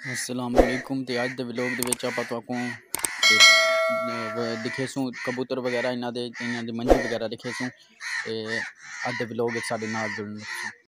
असलम तो अज के आप दिखे सू कबूतर वगैरह, इन्हों के मंजे वगैरह दिखे सू अज के व्लॉग साढ़े नाल जुड़न